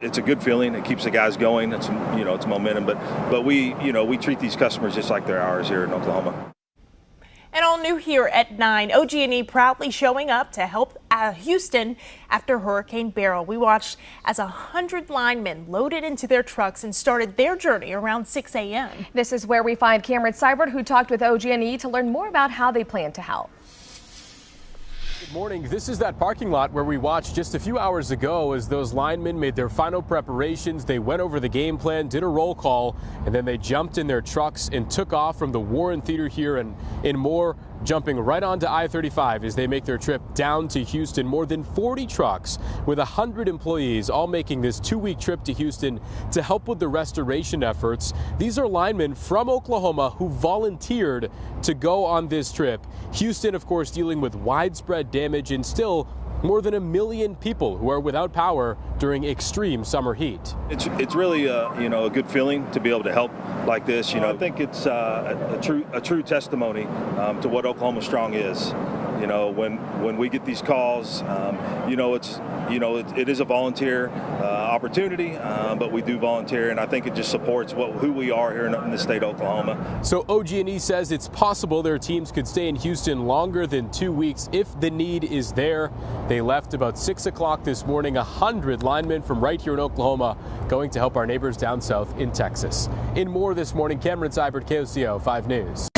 It's a good feeling. It keeps the guys going. It's you know it's momentum, but but we you know we treat these customers just like they're ours here in Oklahoma. And all new here at 9, OG&E proudly showing up to help uh, Houston after Hurricane Beryl. We watched as a 100 linemen loaded into their trucks and started their journey around 6 a.m. This is where we find Cameron Seibert, who talked with OG&E to learn more about how they plan to help. Morning. This is that parking lot where we watched just a few hours ago as those linemen made their final preparations. They went over the game plan, did a roll call, and then they jumped in their trucks and took off from the Warren Theater here and in Moore jumping right onto I-35 as they make their trip down to Houston. More than 40 trucks with 100 employees all making this two-week trip to Houston to help with the restoration efforts. These are linemen from Oklahoma who volunteered to go on this trip. Houston, of course, dealing with widespread damage and still more than a million people who are without power during extreme summer heat. It's it's really a, you know a good feeling to be able to help like this. You know, I think it's uh, a, a, true a true testimony um, to what Oklahoma Strong is. You know, when when we get these calls, um, you know, it's you know, it, it is a volunteer uh, opportunity, uh, but we do volunteer, and I think it just supports what who we are here in, in the state of Oklahoma. So OG&E says it's possible their teams could stay in Houston longer than two weeks if the need is there. They left about six o'clock this morning. A hundred linemen from right here in Oklahoma going to help our neighbors down south in Texas. In Moore this morning, Cameron Seibert, KOCO 5 News.